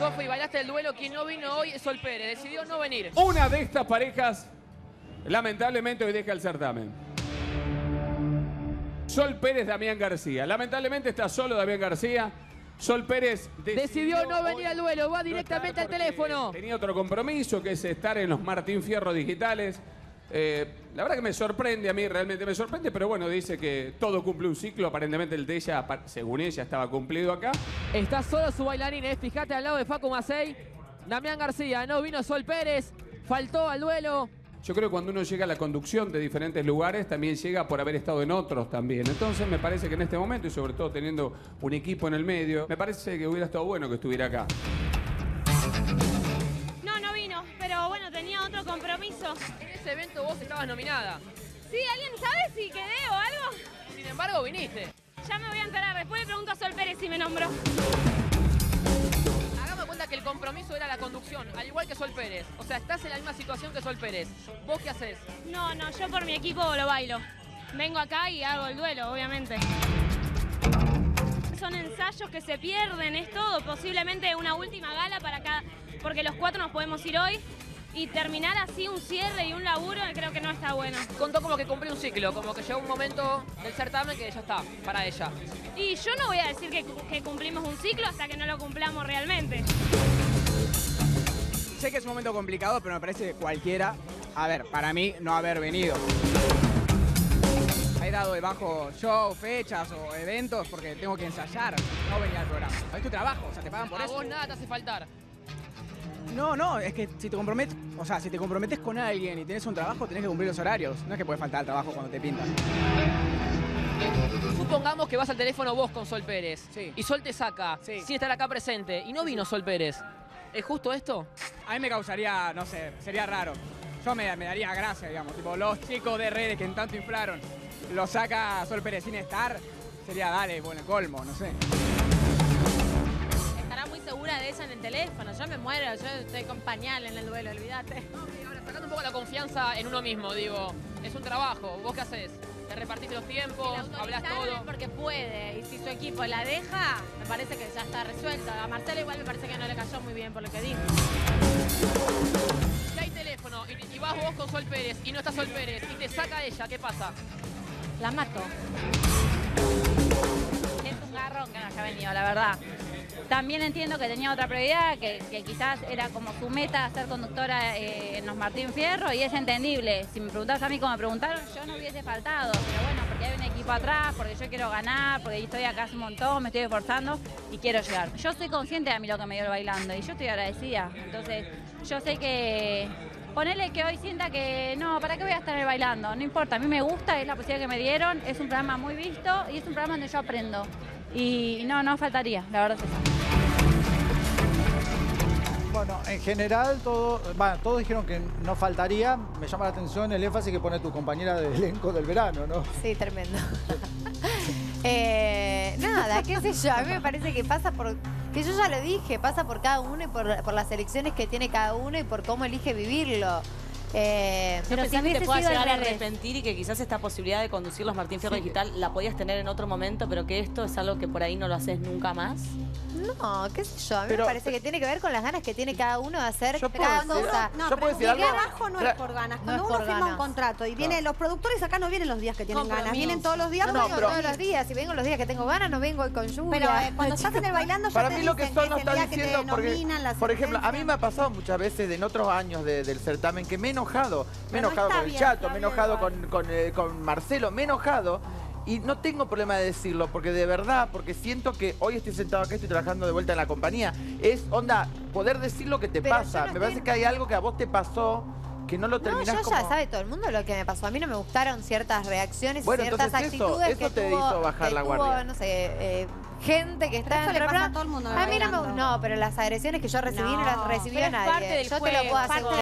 Sofi, bailaste el duelo. Quien no vino hoy es Sol Pérez. Decidió no venir. Una de estas parejas, lamentablemente, hoy deja el certamen. Sol Pérez, Damián García. Lamentablemente está solo Damián García. Sol Pérez Decidió no venir al duelo, va directamente al teléfono. Tenía otro compromiso que es estar en los Martín Fierro digitales. Eh, la verdad que me sorprende, a mí realmente me sorprende, pero bueno, dice que todo cumple un ciclo. Aparentemente el de ella, según ella, estaba cumplido acá. Está solo su bailarín, eh. Fíjate al lado de Facu Macei. Damián García, no vino Sol Pérez. Faltó al duelo. Yo creo que cuando uno llega a la conducción de diferentes lugares, también llega por haber estado en otros también. Entonces me parece que en este momento, y sobre todo teniendo un equipo en el medio, me parece que hubiera estado bueno que estuviera acá. No, no vino, pero bueno, tenía otro compromiso. Estabas nominada. Sí, ¿alguien sabe si quedé o algo? Sin embargo, viniste. Ya me voy a enterar, después le pregunto a Sol Pérez si me nombró. Hagamos cuenta que el compromiso era la conducción, al igual que Sol Pérez. O sea, estás en la misma situación que Sol Pérez. ¿Vos qué haces? No, no, yo por mi equipo lo bailo. Vengo acá y hago el duelo, obviamente. Son ensayos que se pierden, es todo. Posiblemente una última gala para cada... Porque los cuatro nos podemos ir hoy y terminar así un cierre y un laburo creo que no está bueno. Contó como que cumplió un ciclo, como que llegó un momento del certamen que ya está, para ella. Y yo no voy a decir que, que cumplimos un ciclo hasta que no lo cumplamos realmente. Sé que es un momento complicado, pero me parece que cualquiera, a ver, para mí, no haber venido. He dado de bajo show, fechas o eventos porque tengo que ensayar, no venir al programa. Es tu trabajo, o sea, te pagan por a eso. vos nada te hace faltar. No, no, es que si te comprometes, o sea, si te comprometes con alguien y tienes un trabajo, tenés que cumplir los horarios. No es que puede faltar al trabajo cuando te pintas. Supongamos que vas al teléfono vos con Sol Pérez. Sí. Y Sol te saca, Sí. sin estar acá presente. Y no vino Sol Pérez. ¿Es justo esto? A mí me causaría, no sé, sería raro. Yo me, me daría gracia, digamos, tipo, los chicos de redes que en tanto inflaron, lo saca Sol Pérez sin estar, sería dale, bueno, colmo, no sé. En el teléfono. Yo me muero, yo estoy con pañal en el duelo, olvídate. Y ahora, sacando un poco la confianza en uno mismo, digo, es un trabajo. ¿Vos qué haces? ¿Te repartís los tiempos? La ¿Hablas todo? porque puede. Y si su equipo la deja, me parece que ya está resuelto. A Marcelo igual me parece que no le cayó muy bien por lo que dijo. Si hay teléfono y, y vas vos con Sol Pérez y no está Sol Pérez y te saca ella, ¿qué pasa? La mato. Es un garrón que no haya venido, la verdad. También entiendo que tenía otra prioridad, que, que quizás era como su meta ser conductora eh, en los Martín Fierro y es entendible. Si me preguntas a mí como me preguntaron, yo no hubiese faltado. Pero bueno, porque hay un equipo atrás, porque yo quiero ganar, porque estoy acá hace un montón, me estoy esforzando y quiero llegar. Yo soy consciente de a mí lo que me dio el bailando y yo estoy agradecida. Entonces, yo sé que Ponele que hoy sienta que no, ¿para qué voy a estar bailando? No importa, a mí me gusta, es la posibilidad que me dieron, es un programa muy visto y es un programa donde yo aprendo. Y no, no faltaría, la verdad es Bueno, en general todo, bueno, todos dijeron que no faltaría. Me llama la atención el énfasis que pone tu compañera de elenco del verano, ¿no? Sí, tremendo. Eh, nada, qué sé yo, a mí me parece que pasa por, que yo ya lo dije, pasa por cada uno y por, por las elecciones que tiene cada uno y por cómo elige vivirlo. Eh, Pero si pensás que te al llegar a arrepentir y que quizás esta posibilidad de conducir los Martín Fierro Digital la podías tener en otro momento, pero que esto es algo que por ahí no lo haces nunca más. No, qué sé yo, a mí Pero- me parece que tiene que ver con las ganas que tiene cada uno de hacer Yo puedo cada decir- cosa. No, Yo puedo decir algo. trabajo no es por ganas. No Cuando uno firma ganas. un contrato y vienen los productores acá no vienen los días que tienen ganas, vienen todos los días. No, no, pero- todos los días, si vengo los días que tengo ganas, no vengo hoy con lluvia. Pero eh, cuando estás en el bailando ya Para te mí lo que son no está diciendo porque, por ejemplo, a mí me ha pasado muchas veces en otros años de- del certamen que me he enojado. Me he enojado con el bien, chato, me he enojado con, con, eh, con Marcelo, me he enojado. Y no tengo problema de decirlo, porque de verdad, porque siento que hoy estoy sentado acá, estoy trabajando de vuelta en la compañía. Es, onda, poder decir lo que te Pero yo pasa. no me estoy- parece que hay algo que a vos te pasó que no lo No, terminás yo como... ya sabe todo el mundo lo que me pasó. A mí no me gustaron ciertas reacciones, y Bueno, ciertas entonces eso, actitudes eso que te tuvo, hizo bajar que la tuvo, guardia. no sé, eh, gente que está eso le del pasa a programa. todo el mundo en A el mí no me bailando. no, pero las agresiones que yo recibí no, No, las recibió pero es nadie. parte del yo te lo juego, puedo parte asegurar.